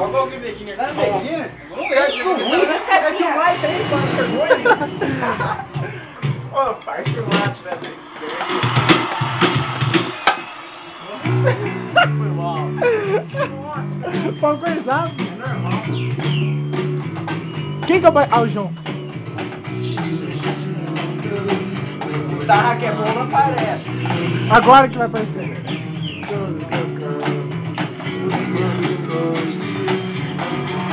Olha ver o que é aqui. Não, Vamos ver. É que o Lai tem, pode Ô, pai, que mate, velho. Foi mal. Pão coisado. É normal. Quem que é o... Ah, o João. Tá que é bom não aparece. Agora que é vai aparecer.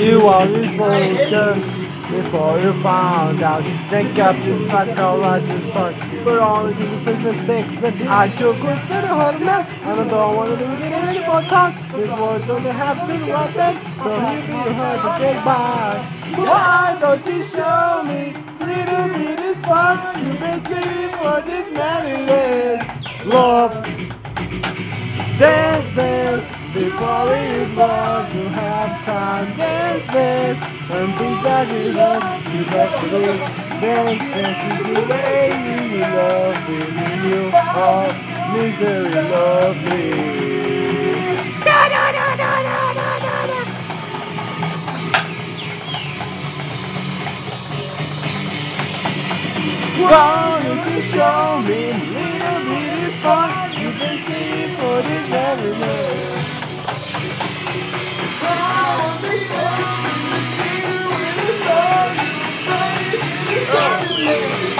You always vulture before you found out. Then kept you psychological sort. But all of these business things that I took was better hard enough. And I don't want to do it any more talk. This world doesn't have to right then. So you be hard to get by. Why don't you show me little bit of fun? You've been singing for this many years. Love. Dance, dance, before it's born, you have time. Dance, and to the way you love me. You are misery. Why don't you show me little bit of fun? Woo!